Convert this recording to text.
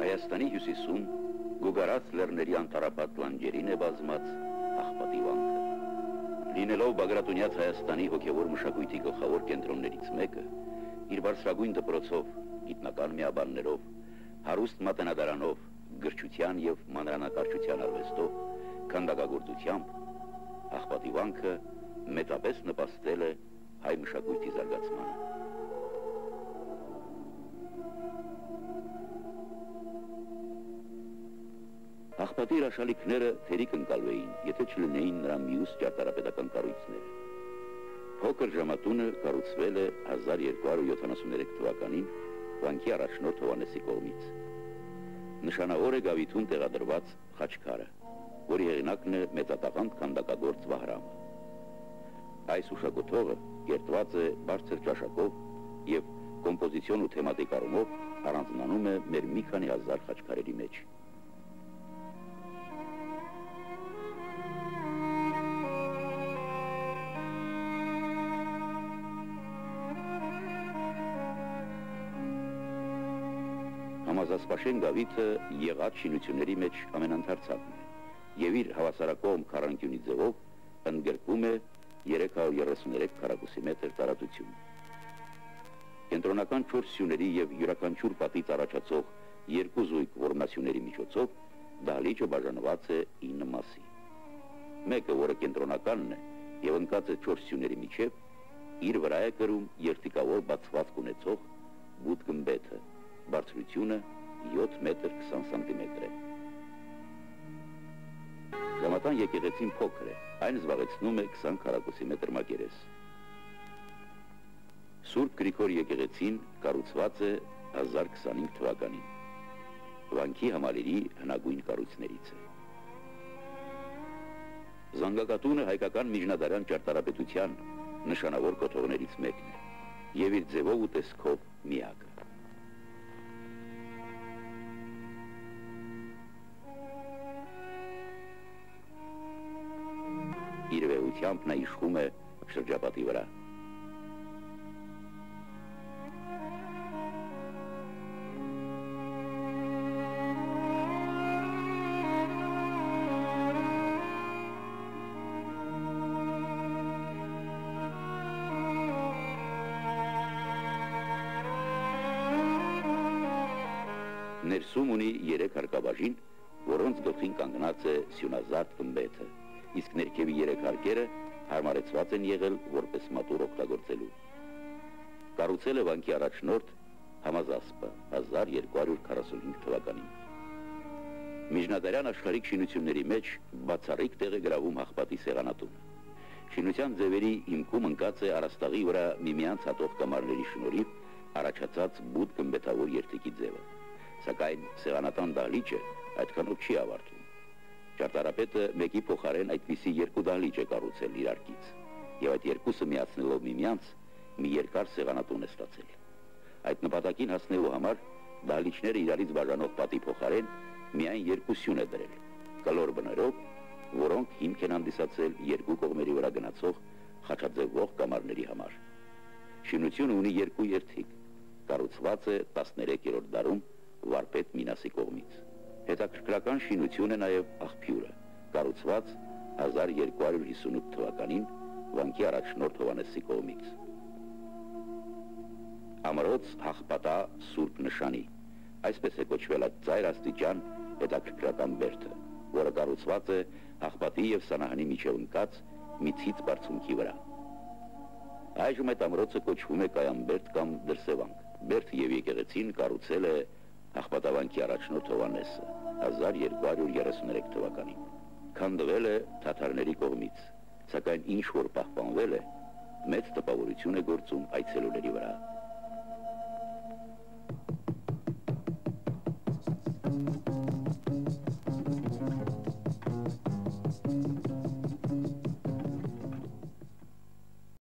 Հայաստանի հյուսիսում գուգարած լեռների անտարապատ լանջերին է բազմած աղբատի վանքը։ Լինելով Բագրատունյաց Հայաստանի հոգևոր մշակույթի գլխավոր կենտրոններից մեկը, իր բարձրագույն դպրոցով, գիտնական միաբաններով, հարուստ մատենադարանով, գրչության եւ մանրանկարչության արվեստով, քանդակագործությամբ աղբատի վանքը մեծապես նպաստել Աղբատի հրաշալիքները թերի կընկալվեին, եթե չլինեին նրա մյուս ճարտարապետական կառույցները։ Փոքր ժամատունը կառուցվել է 1273 թվականին վանքի առաջնորդ Հովանեսի կողմից։ Նշանավոր է գավիթուն տեղադրված խաչքարը, որի հեղինակն է մեծատաղանդ քանդակագործ Վահրամը։ Այս ուշագոթողը կերտված է բարձր ճաշակով եւ կոմպոզիցիոն ու թեմատիկ առումով առանձնանում է մեր մի քանի հազար խաչքարերի մեջ։ Համազասպաշեն գավիթը եղած շինությունների մեջ ամենանթարցակն է եւ իր հավասարակողմ քառանկյունի ձևով ընդգրկում է 333 քառակուսի մետր տարածություն։ Կենտրոնական 4 սյուների եւ յուրաքանչյուր պատից առաջացող երկու զույգ որմնասյուների միջոցով դահլիճը բաժանված է 9 մասի։ Մեկը, որը կենտրոնականն է եւ ընկած է 4 սյուների միջև, իր վրա է կրում երթիկավոր բացվածք ունեցող գմբեթը, բարձրությունը 7 մետր 20 սանտիմետր է։ Ժամատան եկեղեցին փոքր է, այն զբաղեցնում է 20 քառակուսի մետր մակերես։ Սուրբ Գրիգոր եկեղեցին կառուցված է 1025 թվականին։ Վանքի համալիրի հնագույն կառույցներից է։ Զանգակատունը հայկական միջնադարյան ճարտարապետության նշանավոր կոթողներից մեկն է եւ իր ձևով ու տեսքով միակը։ իր վեհությամբ նա իշխում է շրջապատի վրա։ Ներսում ունի երեք հարկաբաժին, որոնց գլխին կանգնած է սյունազարդ գմբեթը իսկ ներքևի երեք հարկերը հարմարեցված են եղել որպես մատուր օգտագործելու։ Կառուցել է վանքի առաջնորդ Համազասպը 1245 թվականին։ Միջնադարյան աշխարհիկ շինությունների մեջ բացառիկ տեղ է գրավում հաղպատի սեղանատունը։ Շինության ձևերի հիմքում ընկած է Արաստաղի վրա միմյանց հատող կամարների շնորհիվ առաջացած բուդ գմբեթավոր երթիկի ձևը։ Սակայն սեղանատան դահլիճը այդքանով չի ավարտվում։ Ճարտարապետը մեկի փոխարեն այդպիսի երկու դահլիճ է կառուցել իրարքից, եւ այդ երկուսը միացնելով միմյանց մի երկար սեղանատուն է ստացել։ Այդ նպատակին հասնելու համար դահլիճները իրարից բաժանող պատի փոխարեն միայն երկու սյուն է դրել, կլոր բներով, որոնք հիմք են հանդիսացել երկու կողմերի վրա գնացող խաչաձևող կամարների համար։ Շինությունը ունի երկու երթիկ, կառուցված է 13-րդ դարում Վարպետ Մինասի կողմից։ Հետաքրքրական շինություն է նաև աղբյուրը, կառուցված 1258 թվականին վանքի առաջնորդ Հովանեսի կողմից։ Ամրոց հաղպատա սուրբ նշանի, այսպես է կոչվել այդ ծայր աստիճան հետաքրքրական բերդը, որը կառուցված է հաղպատի եւ սանահանի միջև ընկած միցից բարձունքի վրա։ Այժմ այդ ամրոցը կոչվում է կայանբերդ կամ դրսևանք։ Բերդը եւ եկեղեցին կառուցել է աղբատավանքի առաջնորդ Հովանեսը 1233 թվականին։ Քանդվել է թաթարների կողմից, սակայն ինչ որ պահպանվել է, մեծ տպավորություն է գործում այցելուների վրա։